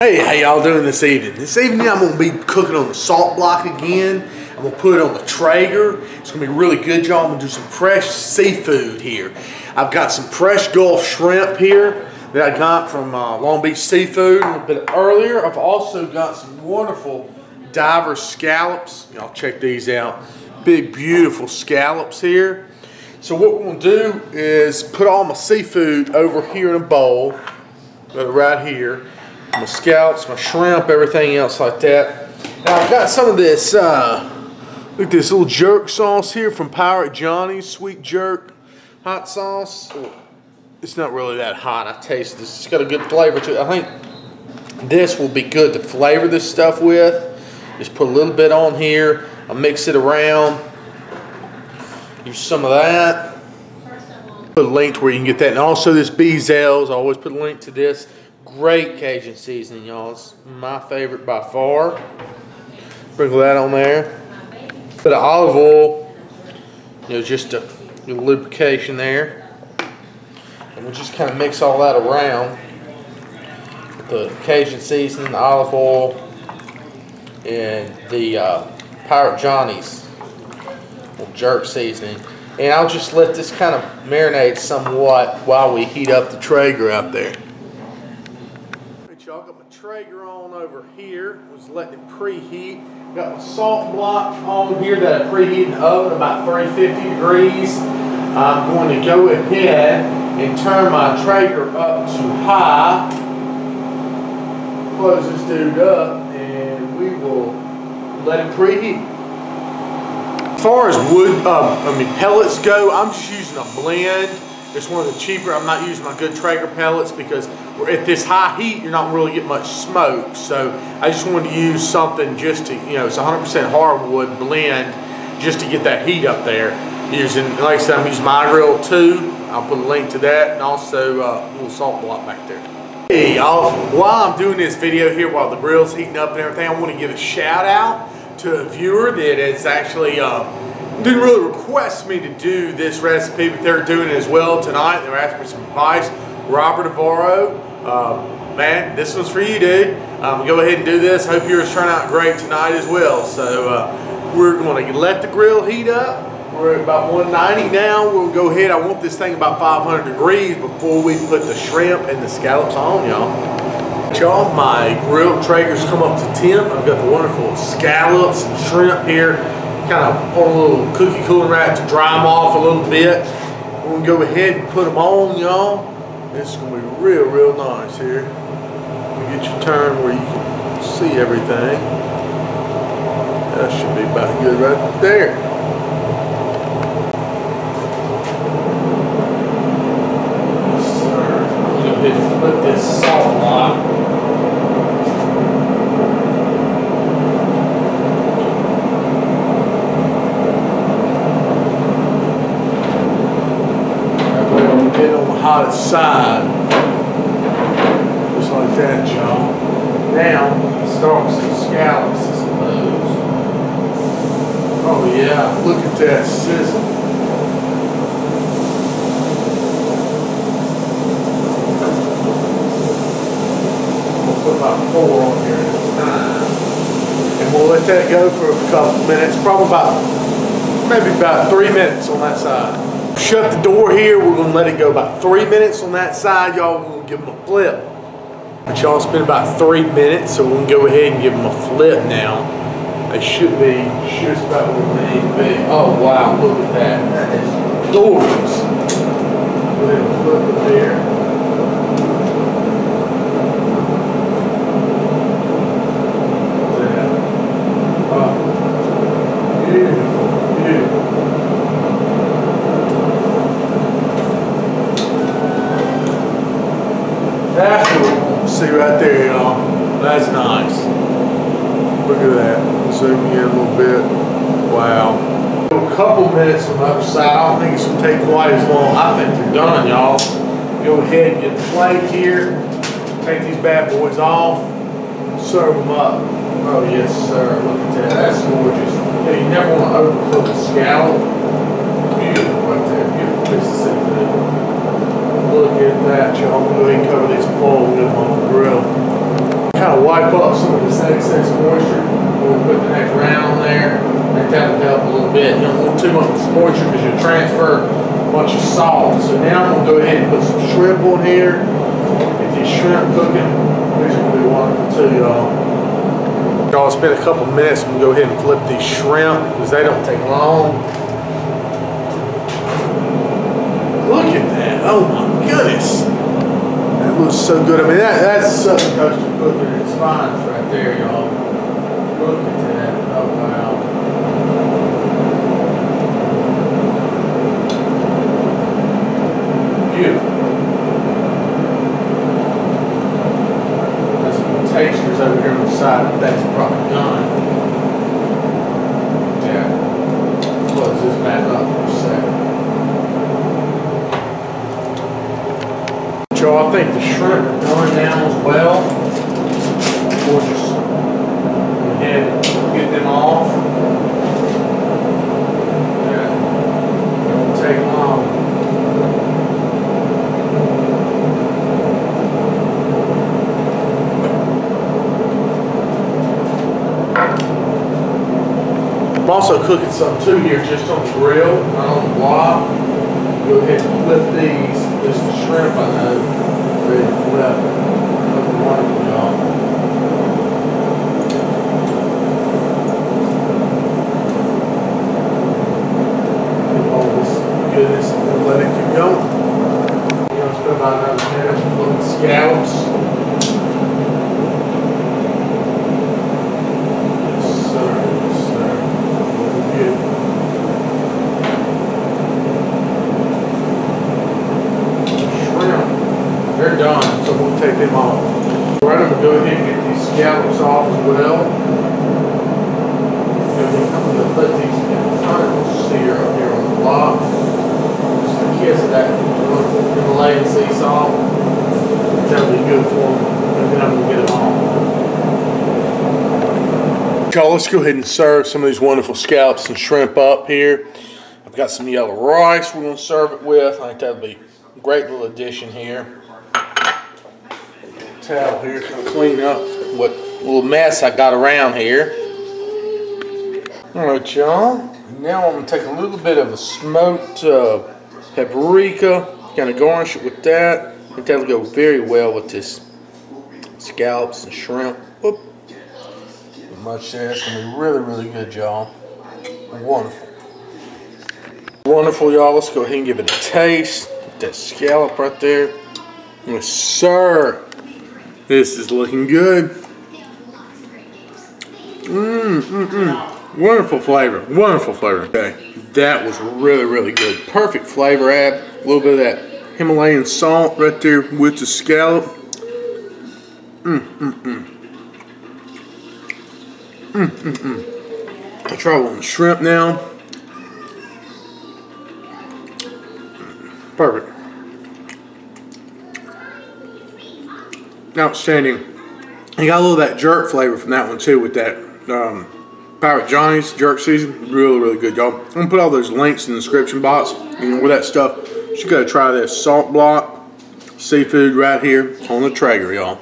Hey, how y'all doing this evening? This evening I'm gonna be cooking on the salt block again. I'm gonna put it on the Traeger. It's gonna be really good, y'all. I'm gonna do some fresh seafood here. I've got some fresh Gulf shrimp here that I got from uh, Long Beach Seafood a little bit earlier. I've also got some wonderful diver scallops. Y'all check these out. Big, beautiful scallops here. So what we're gonna do is put all my seafood over here in a bowl, right here my scallops, my shrimp, everything else like that. Now I've got some of this, uh, look at this little jerk sauce here from Pirate Jonny's Sweet Jerk Hot Sauce. It's not really that hot, I taste this. It's got a good flavor to it. I think this will be good to flavor this stuff with. Just put a little bit on here. I'll mix it around. Use some of that. Put a link to where you can get that. And also this Beezell's, I always put a link to this. Great Cajun seasoning, y'all. It's my favorite by far. Sprinkle that on there. Bit of olive oil, you know, just a little lubrication there. And we'll just kind of mix all that around. The Cajun seasoning, the olive oil, and the uh, Pirate Jonny's jerk seasoning. And I'll just let this kind of marinate somewhat while we heat up the Traeger out there Traeger on over here. Was letting it preheat. Got my salt block on here that I preheat in the oven about 350 degrees. I'm going to go ahead and turn my Traeger up to high. Close this dude up and we will let it preheat. As far as wood, uh, I mean pellets go, I'm just using a blend. It's one of the cheaper. I'm not using my good Traeger pellets because at this high heat, you're not really getting much smoke. So I just wanted to use something just to, you know, it's 100% hardwood blend just to get that heat up there. Using, like I said, I'm using my iGrill2. I'll put a link to that and also uh, a little salt block back there. Hey y'all, while I'm doing this video here while the grill's heating up and everything, I want to give a shout out to a viewer that is actually um, didn't really request me to do this recipe, but they're doing it as well tonight. They're asking for some advice. Robert Avaro, uh, man, this one's for you, dude. Um, go ahead and do this. Hope yours turn out great tonight as well. So uh, we're going to let the grill heat up. We're at about 190 now. We'll go ahead. I want this thing about 500 degrees before we put the shrimp and the scallops on, y'all. Y'all, my grill Traeger's come up to temp. I've got the wonderful scallops and shrimp here kind of pour a little cookie cooling wrap to dry them off a little bit. We're to go ahead and put them on, y'all. This is to be real, real nice here. You get your turn where you can see everything. That should be about good right there. Yes, sir. Go ahead and put this salt block hottest side. Just like that, y'all. Now, start with some scallops, I suppose. Oh yeah, look at that sizzle. We'll put about four on here at a time. And we'll let that go for a couple minutes, probably about, maybe about three minutes on that side. Shut the door here. We're to let it go about three minutes on that side. Y'all, we're to give them a flip. But y'all spent about three minutes, so we're to go ahead and give them a flip now. They should be just about where they need to be. Oh, wow. Look at that. That is gorgeous. Go ahead and flip it there. See right there, y'all. That's nice. Look at that. Zoom in a little bit. Wow. A couple minutes on the other side. I don't think it's going to take quite as long. I think they're done, y'all. Go ahead and get the plate here. Take these bad boys off. Serve them up. Oh, yes, sir. Look at that. That's gorgeous. Yeah, you never want to overcook a scallop. Beautiful right there. Beautiful piece of seafood. Look at that, y'all. Go ahead and cover with them on the grill. kind of wipe off some of this excess moisture. We'll put the next round there. And that'll help a little bit. You don't want too much moisture because you'll transfer a bunch of salt. So now I'm gonna go ahead and put some shrimp on here. Get these shrimp cooking. These are gonna be wonderful too, y'all. Y'all spend a couple minutes. I'm gonna go ahead and flip these shrimp because they don't take long. Look at that. Oh my goodness. That looks so good. I mean, that, that's Southern Coastal Cooking its finest right there, y'all. Look at that. Oh, wow. Beautiful. There's some tasters over here on the side, but that's probably done. Yeah. Close this back up for a second. Joe, I think the shrimp are done now as well. We'll just and get them off. Yeah. Don't take long. I'm also cooking some too here just on the grill, not on the block. Ahead and flip these. There's the shrimp I know. Ready to flip. Looking wonderful, y'all. All this goodness let it keep going. You know, spend about another minute flipping scallops. Yes, sir. Yes, sir. Looking good. shrimp. They're done, so we'll take them off. Right, I'm gonna go ahead and scallops off as well. And then I'm gonna put these in front of the sear up here on the block. Just a kiss of that Himalayan sea salt. That'll be good for them, and then I'm gonna get them off. Y'all, let's go ahead and serve some of these wonderful scallops and shrimp up here. I've got some yellow rice we're gonna serve it with. I think that'll be a great little addition here. Towel here, to clean up what little mess I got around here. All right, y'all. Now I'm gonna take a little bit of a smoked uh, paprika, kind of garnish it with that. I think that'll go very well with this scallops and shrimp. Whoop. Much there. It's gonna be really, really good, y'all. Wonderful. Wonderful, y'all. Let's go ahead and give it a taste. That scallop right there. Yes, sir. This is looking good. Mmm, mmm, mmm. Wonderful flavor. Wonderful flavor. Okay. That was really, really good. Perfect flavor add. A little bit of that Himalayan salt right there with the scallop. Mmm, mmm, mmm. Mmm, mmm, mmm. I'll try one shrimp now. Perfect. Outstanding. You got a little that jerk flavor from that one too with that um, Pirate Jonny's jerk season. Really, really good, y'all. I'm gonna put all those links in the description box. And with that stuff, you gotta try this salt block seafood right here on the Traeger, y'all.